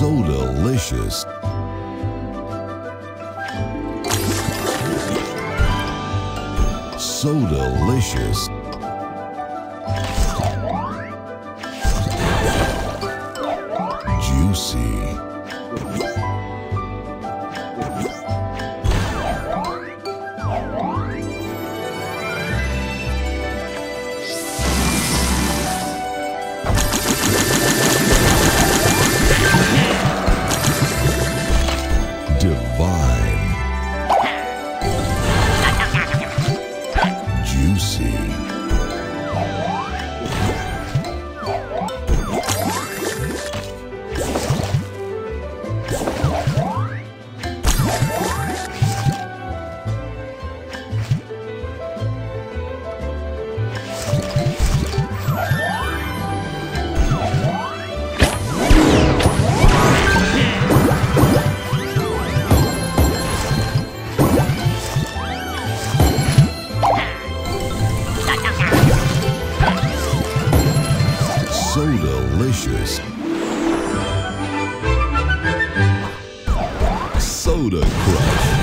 delicious. So delicious. Juicy. So delicious. Soda Crush.